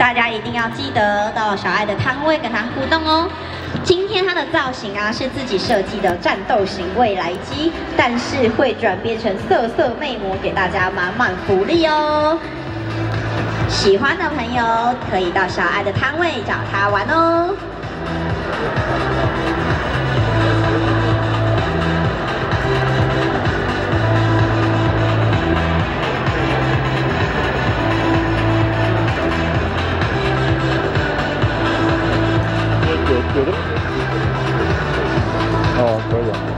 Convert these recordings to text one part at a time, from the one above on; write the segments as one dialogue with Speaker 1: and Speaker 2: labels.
Speaker 1: 大家一定要记得到小爱的摊位跟他互动哦。今天它的造型啊是自己设计的战斗型未来机，但是会转变成色色魅魔，给大家满满福利哦。喜欢的朋友可以到小爱的摊位找他玩哦。
Speaker 2: 哦，可以。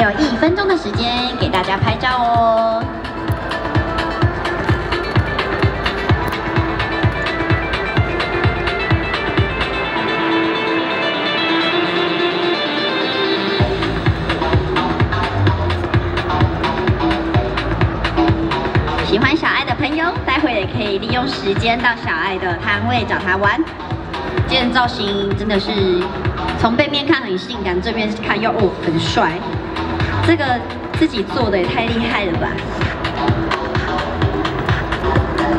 Speaker 1: 有一分钟的时间给大家拍照哦。喜欢小爱的朋友，待会也可以利用时间到小爱的摊位找他玩。今天造型真的是从背面看很性感，正面看又哦很帅。这个自己做的也太厉害了吧！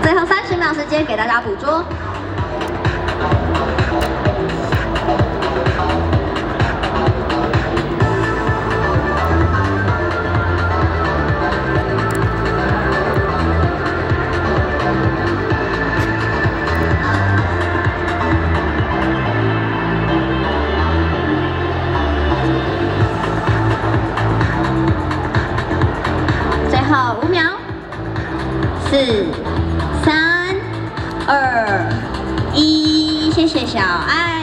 Speaker 1: 最后三十秒时间给大家捕捉。四、三、二、一，谢谢小爱。